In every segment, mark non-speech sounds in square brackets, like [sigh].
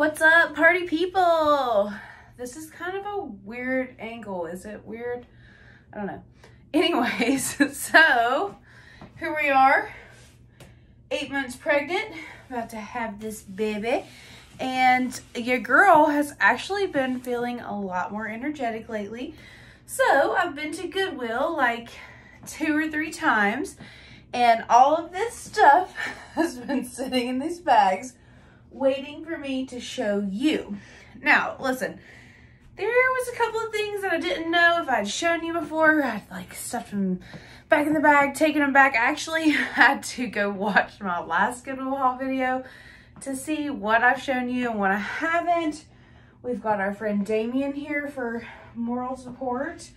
What's up, party people? This is kind of a weird angle. Is it weird? I don't know. [laughs] Anyways, [laughs] so here we are, eight months pregnant, about to have this baby. And your girl has actually been feeling a lot more energetic lately. So I've been to Goodwill like two or three times and all of this stuff [laughs] has been sitting in these bags waiting for me to show you. Now, listen, there was a couple of things that I didn't know if I'd shown you before. I'd like stuffed them back in the bag, taken them back. I actually [laughs] had to go watch my last Goodwill haul video to see what I've shown you and what I haven't. We've got our friend Damien here for moral support.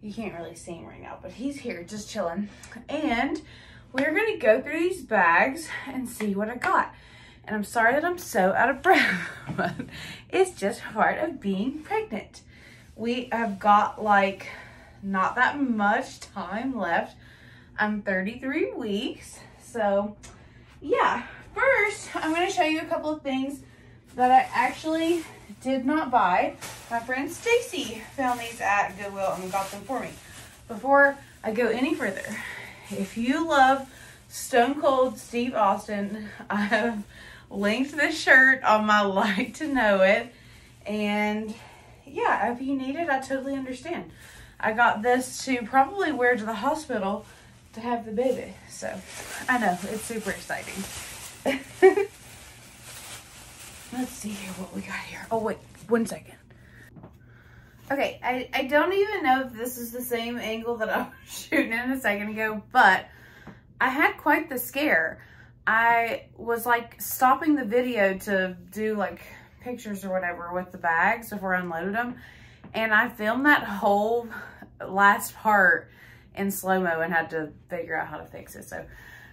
You can't really see him right now, but he's here just chilling. And we're gonna go through these bags and see what I got. And I'm sorry that I'm so out of [laughs] breath, but it's just part of being pregnant. We have got like not that much time left. I'm 33 weeks. So yeah, first I'm gonna show you a couple of things that I actually did not buy. My friend Stacy found these at Goodwill and got them for me. Before I go any further, if you love Stone Cold Steve Austin, [laughs] I have linked this shirt on my [laughs] like to know it. And yeah, if you need it, I totally understand. I got this to probably wear to the hospital to have the baby. So I know it's super exciting. [laughs] Let's see here what we got here. Oh wait, one second. Okay, I, I don't even know if this is the same angle that I [laughs] was shooting in a second ago, but I had quite the scare. I was like stopping the video to do like pictures or whatever with the bags before I unloaded them. And I filmed that whole last part in slow-mo and had to figure out how to fix it. So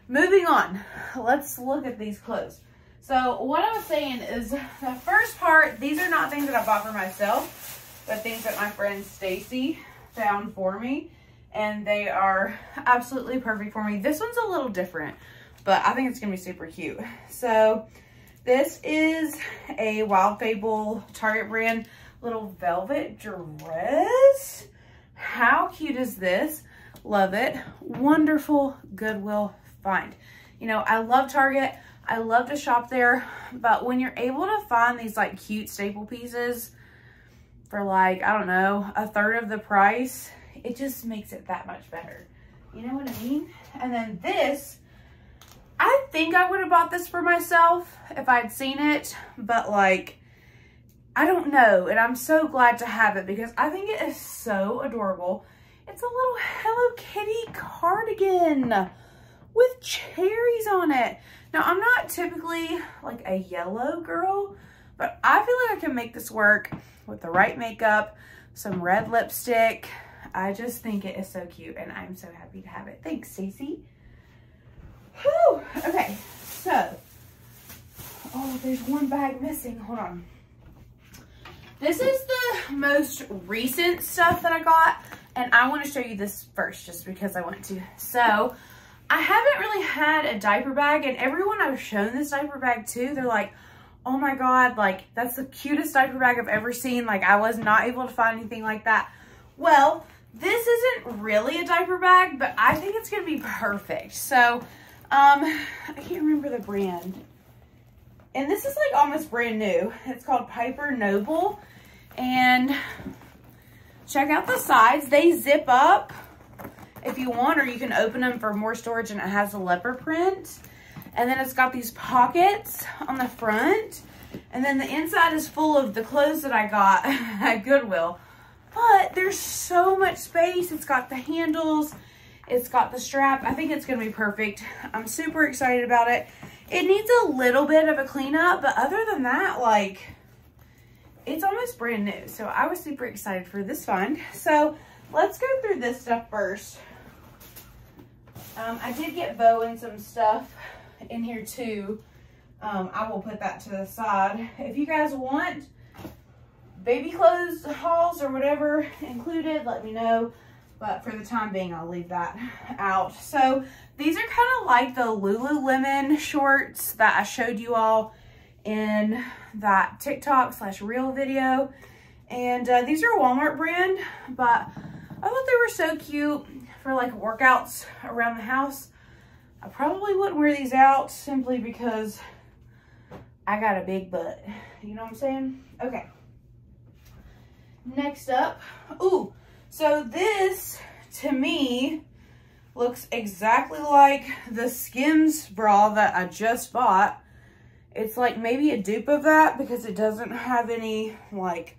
moving on, let's look at these clothes. So what I was saying is the first part, these are not things that I bought for myself, but things that my friend Stacy found for me. And they are absolutely perfect for me. This one's a little different but I think it's gonna be super cute. [laughs] So this is a Wild Fable Target brand little velvet dress. How cute is this? Love it. Wonderful Goodwill find. You know, I love Target. I love to shop there, but when you're able to find these like cute staple pieces for like, I don't know, a third of the price, it just makes it that much better. You know what I mean? And then this I think I would have bought this for myself if I'd seen it, but like, I don't know. And I'm so glad to have it because I think it is so adorable. It's a little Hello Kitty cardigan with cherries on it. Now, I'm not typically like a yellow girl, but I feel like I can make this work with the right makeup, some red lipstick. I just think it is so cute and I'm so happy to have it. Thanks, Stacey. Whew. Okay, so, oh, there's one bag missing. Hold on. This is the most recent stuff that I got, and I want to show you this first just because I want to. So, I haven't really had a diaper bag, and everyone I've shown this diaper bag to, they're like, oh my God, like, that's the cutest diaper bag I've ever seen. Like, I was not able to find anything like that. Well, this isn't really a diaper bag, but I think it's going to be perfect. So, um, I can't remember the brand. And this is like almost brand new. It's called Piper Noble. And check out the sides. They zip up if you want, or you can open them for more storage and it has a leopard print. And then it's got these pockets on the front. And then the inside is full of the clothes that I got [laughs] at Goodwill. But there's so much space. It's got the handles. It's got the strap. I think it's going to be perfect. I'm super excited about it. It needs a little bit of a cleanup, but other than that, like, it's almost brand new. So I was super excited for this find. So let's go through this stuff first. Um, I did get Bowen some stuff in here too. Um, I will put that to the side. If you guys want baby clothes hauls or whatever included, let me know but for the time being, I'll leave that out. So these are kind of like the Lululemon shorts that I showed you all in that TikTok slash reel video. And uh, these are a Walmart brand, but I thought they were so cute for like workouts around the house. I probably wouldn't wear these out simply because I got a big butt. You know what I'm saying? Okay. Next up, ooh, so this to me looks exactly like the Skims bra that I just bought. It's like maybe a dupe of that because it doesn't have any like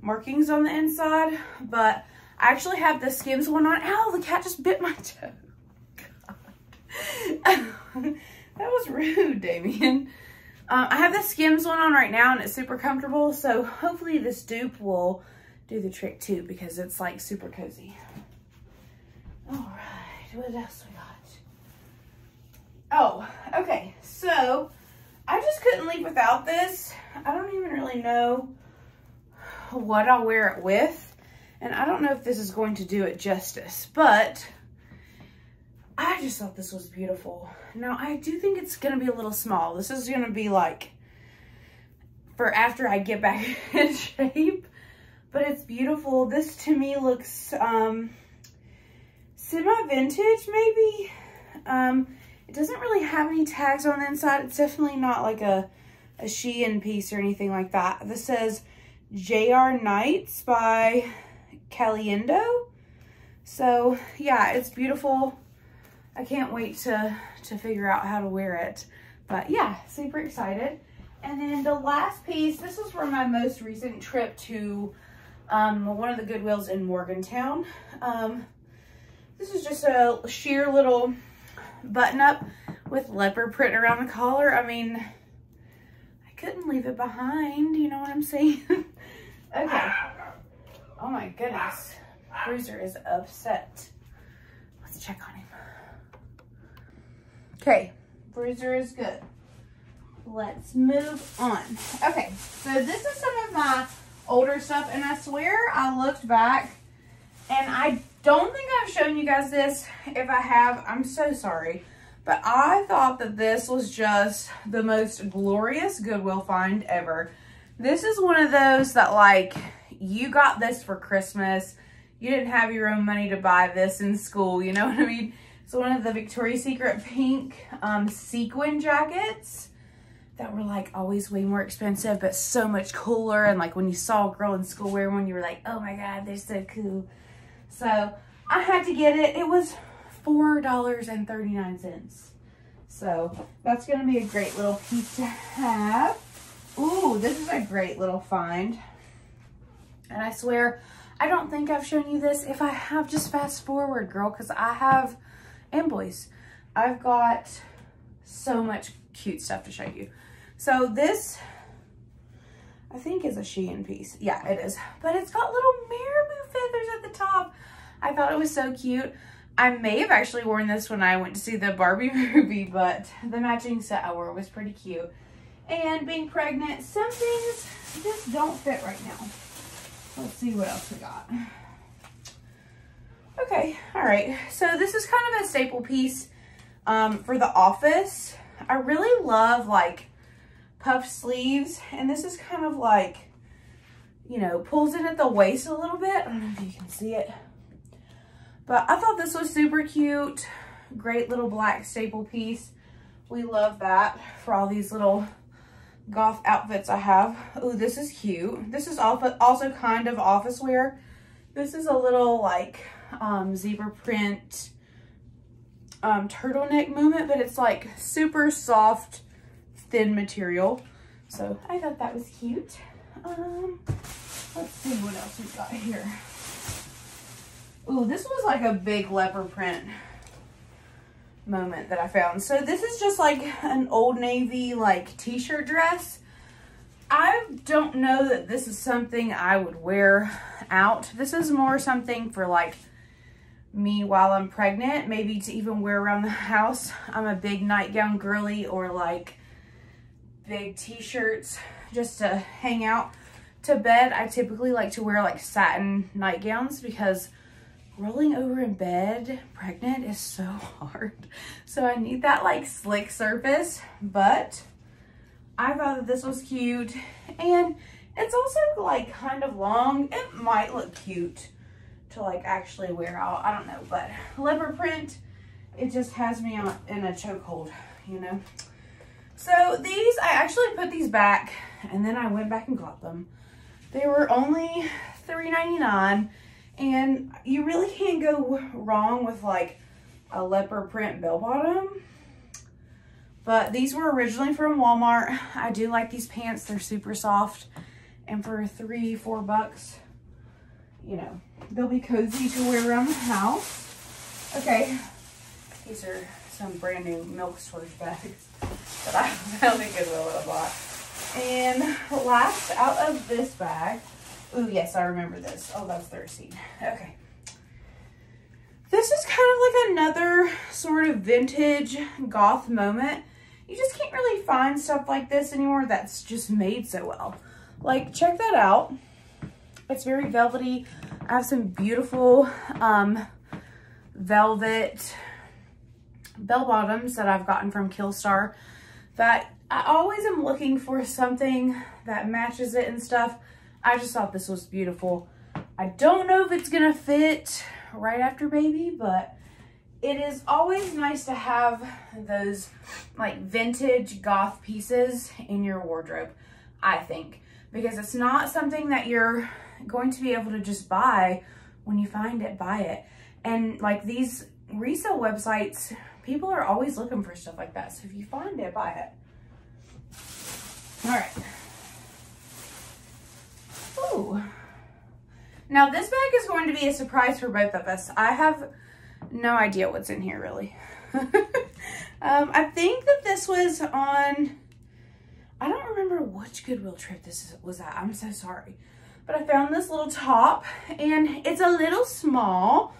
markings on the inside, but I actually have the Skims one on. Ow, the cat just bit my [laughs] toe. [laughs] that was rude, Damien. Uh, I have the Skims one on right now and it's super comfortable. So hopefully this dupe will do the trick too because it's like super cozy. All right, what else we got? Oh, okay. So I just couldn't leave without this. I don't even really know what I'll wear it with. And I don't know if this is going to do it justice, but I just thought this was beautiful. Now, I do think it's going to be a little small. This is going to be like for after I get back [laughs] in shape, but it's beautiful. This to me looks um, semi-vintage maybe. Um, it doesn't really have any tags on the inside. It's definitely not like a, a Shein piece or anything like that. This says JR Nites by Caliendo. So yeah, it's beautiful. I can't wait to, to figure out how to wear it. But yeah, super excited. And then the last piece, this is from my most recent trip to um, one of the Goodwills in Morgantown. Um, this is just a sheer little button up with leopard print around the collar. I mean, I couldn't leave it behind, you know what I'm saying? [laughs] okay. Oh my goodness. Bruiser is upset. Let's check on him. Okay, Bruiser is good. Let's move on. Okay, so this is some of my older stuff, and I swear I looked back, and I don't think I've shown you guys this. If I have, I'm so sorry. But I thought that this was just the most glorious Goodwill find ever. This is one of those that like you got this for Christmas. You didn't have your own money to buy this in school. You know what I mean? It's one of the Victoria's Secret pink um, sequin jackets that were like always way more expensive, but so much cooler. And like when you saw a girl in school wearing one, you were like, oh my God, they're so cool. So I had to get it. It was $4.39. So that's going to be a great little piece to have. Ooh, this is a great little find. And I swear, I don't think I've shown you this. If I have, just fast forward, girl, because I have, and boys, I've got so much cute stuff to show you. So this, I think is a Shein piece. Yeah, it is. But it's got little marabou feathers at the top. I thought it was so cute. I may have actually worn this when I went to see the Barbie [laughs] movie, but the matching set I wore was pretty cute. And being pregnant, some things just don't fit right now. Let's see what else we got. Okay, all right. So this is kind of a staple piece um, for the office. I really love like puff sleeves. And this is kind of like, you know, pulls in at the waist a little bit. I don't know if you can see it. But I thought this was super cute. Great little black staple piece. We love that for all these little goth outfits I have. Oh, this is cute. This is also kind of office wear. This is a little like um, zebra print um, turtleneck movement, but it's like super soft, thin material. So I thought that was cute. Um, let's see what else we got here. Ooh, this was like a big leopard print moment that I found. So this is just like an Old Navy like t-shirt dress. I don't know that this is something I would wear out. This is more something for like me while I'm pregnant, maybe to even wear around the house. I'm a big nightgown girly or like big t-shirts just to hang out. To bed, I typically like to wear like satin nightgowns because rolling over in bed pregnant is so [laughs] hard. So I need that like slick surface, but I thought that this was cute. And it's also like kind of long. It might look cute to like actually wear out. I don't know, but leopard print, it just has me on, in a chokehold, you know? So these, I actually put these back and then I went back and got them. They were only $3.99 and you really can't go wrong with like a leopard print bell bottom. But these were originally from Walmart. I do like these pants. They're super soft. And for three, four bucks, you know, they'll be cozy to wear around the house. Okay, these are some brand new milk storage bags I found at Goodwill that I bought. [laughs] And last out of this bag, oh yes, I remember this. Oh, that's receipt. Okay. This is kind of like another sort of vintage goth moment. You just can't really find stuff like this anymore that's just made so well. Like, check that out. It's very velvety. I have some beautiful um, velvet bell bottoms that I've gotten from Killstar that I always am looking for something that matches it and stuff. I just thought this was beautiful. I don't know if it's gonna fit right after baby, but it is always nice to have those like vintage goth pieces in your wardrobe, I think, because it's not something that you're going to be able to just buy when you find it, buy it. And like these resale websites, people are always looking for stuff like that. So if you find it, buy it. All right. Ooh. Now this bag is going to be a surprise for both of us. I have no idea what's in here really. [laughs] um, I think that this was on, I don't remember which Goodwill trip this was at. I'm so sorry. But I found this little top and it's a little small,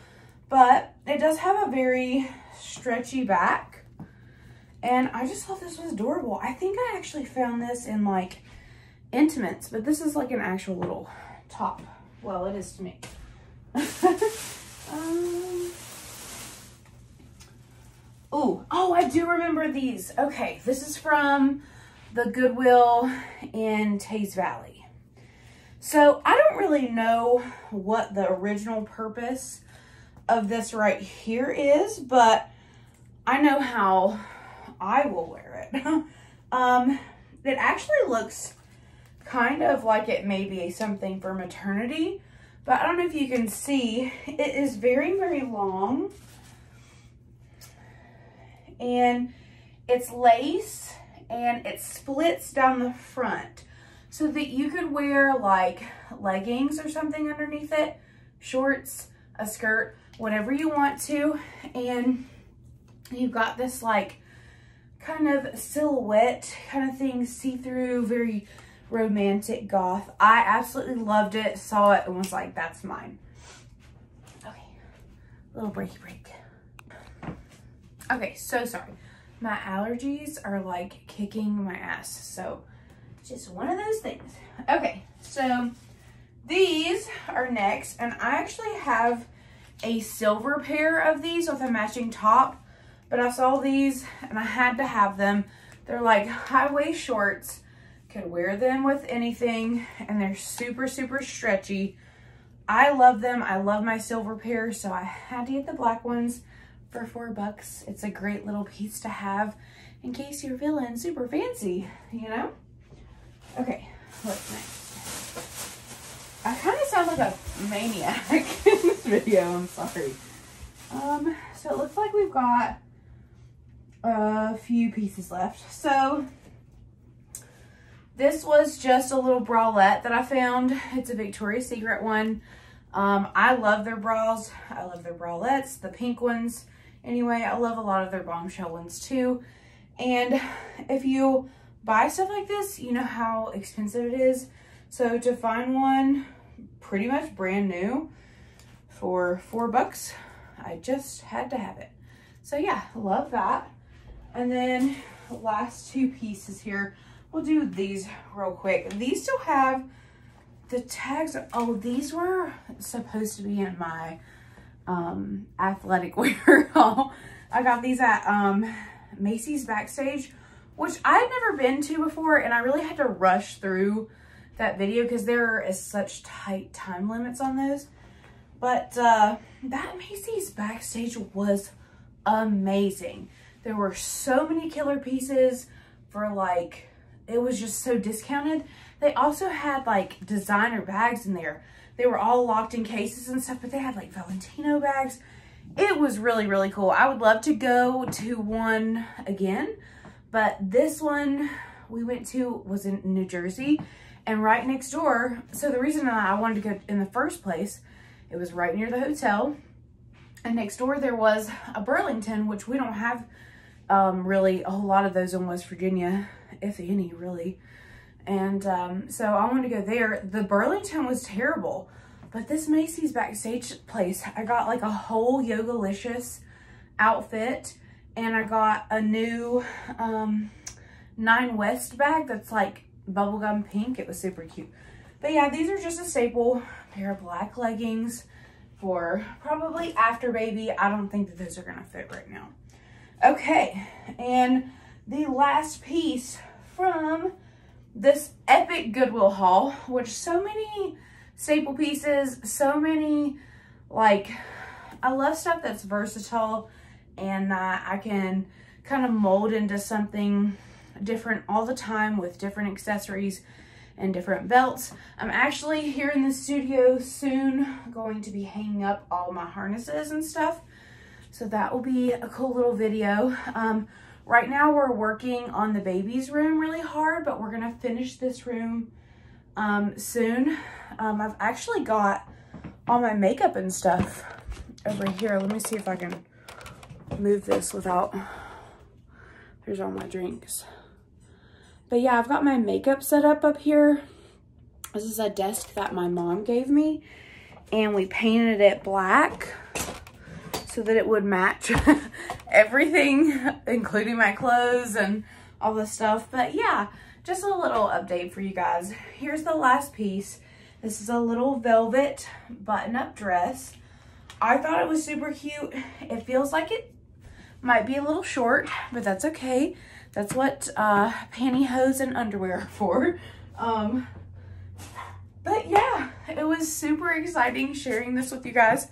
but it does have a very stretchy back. And I just thought this was adorable. I think I actually found this in like intimates, but this is like an actual little top. Well, it is to me. [laughs] um, oh, oh, I do remember these. Okay, this is from the Goodwill in Teays Valley. So I don't really know what the original purpose of this right here is, but I know how I will wear it. [laughs] um, it actually looks kind of like it may be something for maternity, but I don't know if you can see, it is very, very long. And it's lace and it splits down the front so that you could wear like leggings or something underneath it, shorts, a skirt, whatever you want to. And you've got this like kind of silhouette kind of thing, see-through, very romantic goth. I absolutely loved it, saw it, and was like, that's mine. Okay, little breaky break. Okay, so sorry. My allergies are like kicking my ass, so just one of those things. Okay, so these are next, and I actually have a silver pair of these with a matching top, but I saw these and I had to have them. They're like high waist shorts could wear them with anything and they're super, super stretchy. I love them. I love my silver pair, so I had to get the black ones for four bucks. It's a great little piece to have in case you're feeling super fancy, you know? Okay, what's next? I kind of sound like a maniac [laughs] video, I'm sorry. Um, so it looks like we've got a few pieces left. So this was just a little bralette that I found. It's a Victoria's Secret one. Um, I love their bras. I love their bralettes, the pink ones. Anyway, I love a lot of their bombshell ones too. And if you buy stuff like this, you know how expensive it is. So to find one pretty much brand new for four bucks, I just had to have it. So yeah, love that. And then last two pieces here. We'll do these real quick. These still have the tags. Oh, these were supposed to be in my um, athletic [laughs] wear haul. I got these at um, Macy's Backstage which I had never been to before. And I really had to rush through that video because there is such tight time limits on those. But uh, that Macy's backstage was amazing. There were so many killer pieces for like, it was just so discounted. They also had like designer bags in there. They were all locked in cases and stuff, but they had like Valentino bags. It was really, really cool. I would love to go to one again, but this one we went to was in New Jersey and right next door. So the reason I wanted to go in the first place, it was right near the hotel. And next door there was a Burlington, which we don't have um, really a whole lot of those in West Virginia, if any, really. And um, so I wanted to go there. The Burlington was terrible, but this Macy's backstage place, I got like a whole Yogalicious outfit and I got a new um, Nine West bag that's like bubblegum pink. It was super cute. But yeah, these are just a staple pair of black leggings for probably after baby. I don't think that those are to fit right now. Okay, and the last piece from this epic Goodwill haul, which so many staple pieces, so many, like, I love stuff that's versatile and that I can kind of mold into something different all the time with different accessories and different belts. I'm actually here in the studio soon going to be hanging up all my harnesses and stuff. So that will be a cool little video. Um, Right now we're working on the baby's room really hard, but we're gonna finish this room um, soon. Um, I've actually got all my makeup and stuff over here. Let me see if I can move this without, there's all my drinks. But yeah, I've got my makeup set up up here. This is a desk that my mom gave me and we painted it black so that it would match [laughs] everything, including my clothes and all the stuff. But yeah, just a little update for you guys. Here's the last piece. This is a little velvet button-up dress. I thought it was super cute. It feels like it might be a little short, but that's okay. That's what uh, pantyhose and underwear are for. Um, but yeah, it was super exciting sharing this with you guys.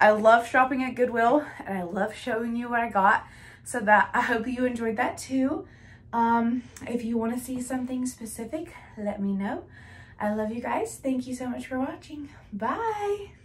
I love shopping at Goodwill and I love showing you what I got. So that I hope you enjoyed that too. Um, if you want to see something specific, let me know. I love you guys. Thank you so much for watching. Bye.